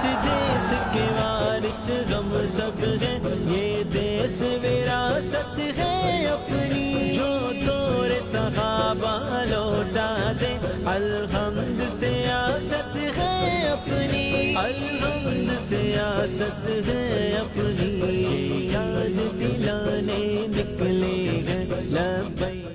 इस देश के वारिस गम सब है। ये देश विरासत है अपनी। जो तोरे सहाबा लौटा दे, अलहमद से आसत है अपनी। अलहमद से आसत है अपनी। याद दिलाने निकले